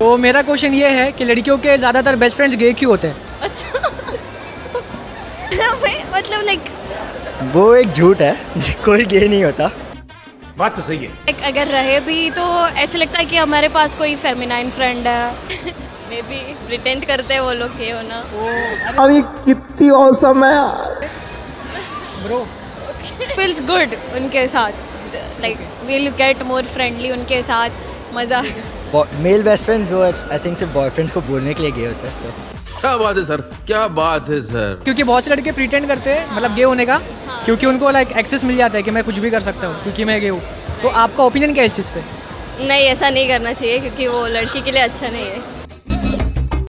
तो मेरा क्वेश्चन ये है कि लड़कियों के ज़्यादातर बेस्ट फ्रेंड्स गे क्यों होते हैं? अच्छा। मतलब लाइक वो एक झूठ है कोई गे नहीं होता। बात तो सही है। अगर रहे भी तो ऐसे लगता है कि हमारे पास कोई फेमिनाइन फ्रेंड है। मे बी प्रिटेंड करते हैं वो लोग ये होना। अरे कितनी औसम है यार। ब्रो फील्स गुड उनके साथ। Like will get more friendly उनके साथ। मज़ा। मेल बेस्ट फ्रेंड जो आई थिंक सिर्फ़ बॉयफ्रेंड्स को बोलने के लिए गए होते हैं तो। क्या बात है सर क्या बात है सर क्योंकि बहुत से लड़के प्रिटेंड करते हैं मतलब गे होने का क्योंकि उनको लाइक एक्सेस मिल जाता है कि मैं कुछ भी कर सकता हूँ क्योंकि मैं गे हूँ। तो आपका ओपिनियन क्या है इस चीज़ पे? नहीं ऐसा नहीं करना चाहिए क्योंकि वो लड़की के लिए अच्छा नहीं है।